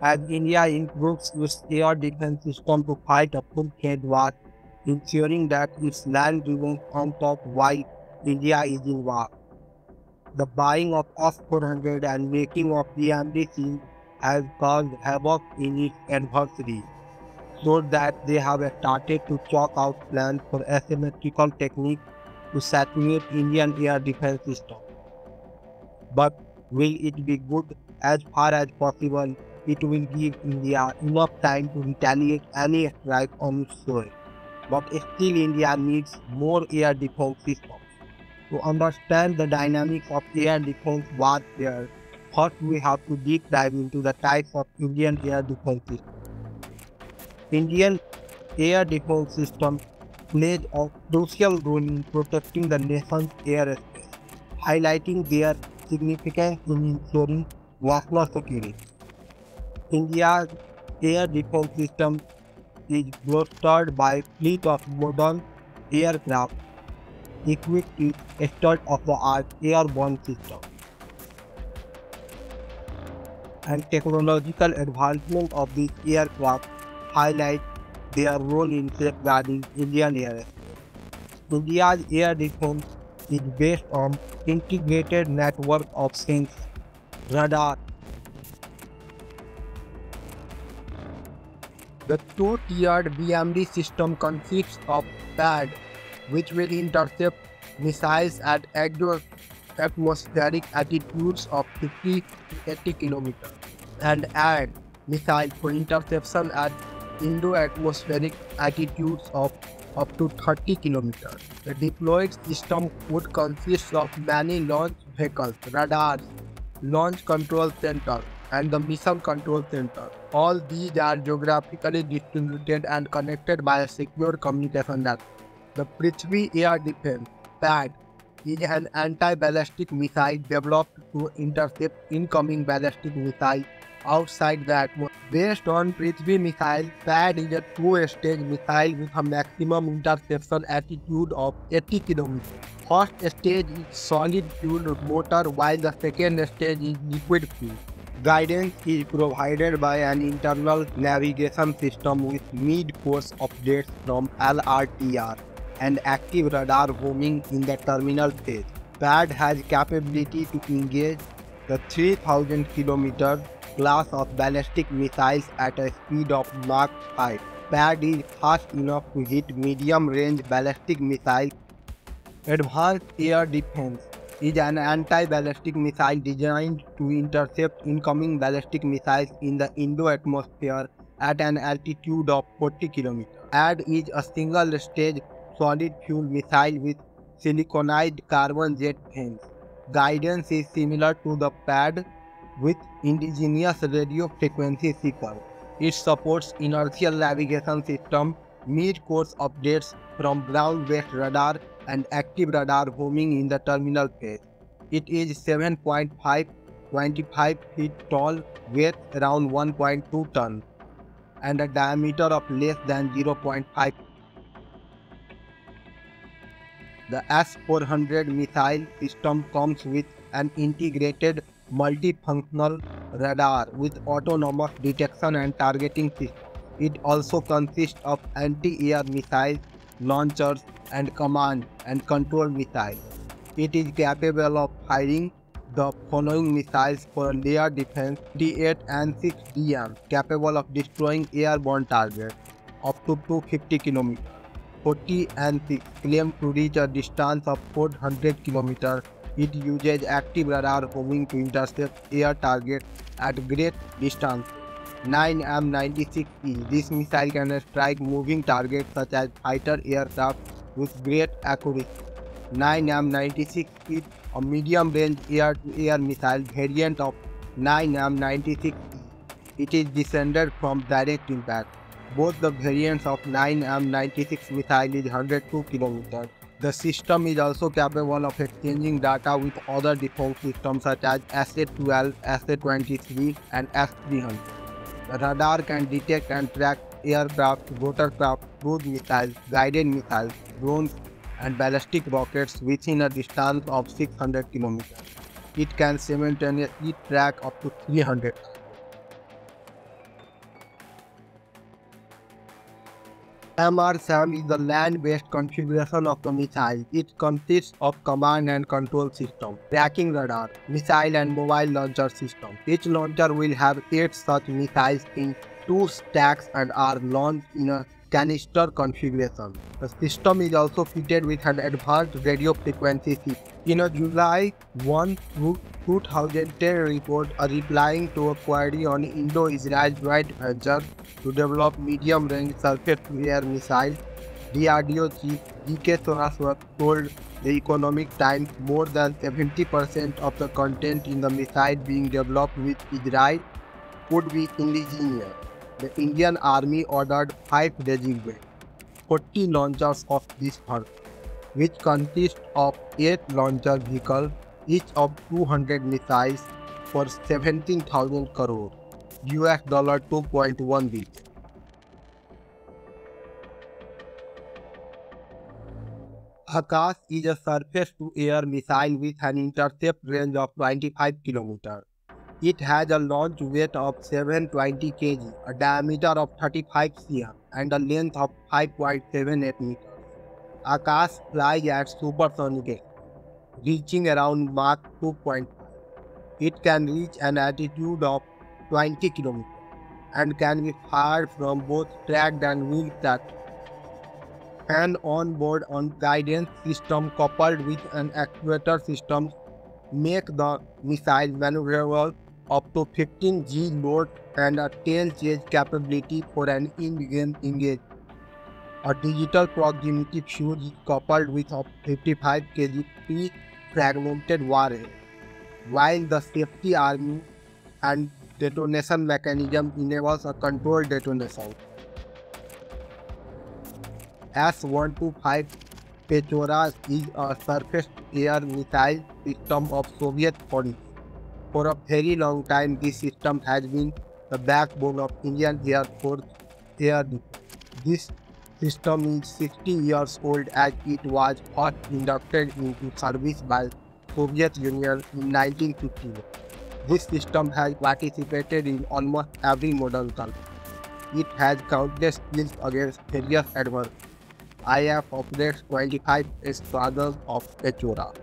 as India improves its air defense system to fight a full-fledged war, ensuring that its land remains on top while India is in war. The buying of OS-400 and making of the BMD has caused havoc in its adversary, so that they have started to chalk out plans for asymmetrical techniques to saturate Indian air defense system. But will it be good as far as possible? It will give India enough time to retaliate any strike on its soil. But still India needs more air defense systems. To understand the dynamics of air defense warfare, first we have to deep dive into the types of Indian air defense systems. Indian air defense system plays a crucial role in protecting the nation's airspace, highlighting their significance in ensuring national security. India's air defense system is bolstered by a fleet of modern aircraft equipped with state-of-the-art airborne systems. And technological advancement of these aircraft highlight their role in safeguarding Indian airspace. India's air defense is based on integrated network of sensors, radar. The two-tiered BMD system consists of PAD, which will intercept missiles at atmospheric altitudes of 50 to 80 km, and AD, missile for interception at endo-atmospheric altitudes of up to 30 km. The deployed system would consist of many launch vehicles, radars, launch control center, and the mission control center. All these are geographically distributed and connected by a secure communication network. The Prithvi Air Defense PAD is an anti-ballistic missile developed to intercept incoming ballistic missiles outside the atmosphere. Based on Prithvi missile, PAD is a two-stage missile with a maximum interception altitude of 80 km. First stage is solid fuel motor while the second stage is liquid fuel. Guidance is provided by an inertial navigation system with mid-course updates from LRTR and active radar homing in the terminal phase. PAD has capability to engage the 3000 km class of ballistic missiles at a speed of Mach 5. PAD is fast enough to hit medium-range ballistic missiles. Advanced Air Defense is an anti-ballistic missile designed to intercept incoming ballistic missiles in the endo-atmosphere at an altitude of 40 km. AD is a single-stage solid fuel missile with siliconized carbon jet fins. Guidance is similar to the PAD with indigenous radio frequency seeker. It supports inertial navigation system, mid-course updates from ground-based radar and active radar homing in the terminal phase. It is 7.5 25 feet tall, weighs around 1.2 ton, and a diameter of less than 0.5. The S-400 missile system comes with an integrated multifunctional radar with autonomous detection and targeting system. It also consists of anti-air missiles, launchers, and command and control missiles. It is capable of firing the following missiles for layer defense D8 and 6 DM, capable of destroying airborne targets up to 250 km. 40N6 claim to reach a distance of 400 km it uses active radar homing to intercept air targets at great distance. 9M96E This missile can strike moving targets such as fighter aircraft with great accuracy. 9M96 is a medium-range air-to-air missile variant of 9M96E. It is descended from direct impact. Both the variants of 9M96 missile is 102 km the system is also capable of exchanging data with other defense systems such as SA-12, SA-23 and S-300. Radar can detect and track aircraft, rotorcraft, cruise missiles, guided missiles, drones and ballistic rockets within a distance of 600 km. It can simultaneously track up to 300 MRSAM is the land-based configuration of the missile. It consists of command and control system, tracking radar, missile and mobile launcher system. Each launcher will have 8 such missiles in two stacks and are launched in a canister configuration. The system is also fitted with an advanced radio frequency system. In a July 1, 2010 report replying to a query on Indo-Israel joint venture to develop medium-range surface-to-air missiles, DRDO chief V.K. Saraswat told the Economic Times more than 70% of the content in the missile being developed with Israel would be indigenous. The Indian Army ordered 5 regiments, 40 launchers of this type, which consist of 8 launcher vehicles each of 200 missiles for 17,000 crore, US dollar 2.1 billion. Akash is a surface-to-air missile with an intercept range of 25 km. It has a launch weight of 720 kg, a diameter of 35 cm, and a length of 5.78 meters. Akash flies at supersonic speed, reaching around Mach 2.5. It can reach an altitude of 20 km and can be fired from both tracked and wheeled platforms. An on-board on guidance system coupled with an actuator system make the missile maneuverable up to 15 G load and a tail chase capability for an in-game engage. A digital proximity fuse is coupled with a 55 kg fragmented warhead, while the safety arming and detonation mechanism enables a controlled detonation. S-125 Pechora is a surface-air missile system of Soviet origin. For a very long time, this system has been the backbone of Indian Air Force air. This system is 60 years old as it was first inducted into service by Soviet Union in 1951. This system has participated in almost every modern conflict. It has countless skills against various adversaries. IAF operates 25 squadrons of Pechora.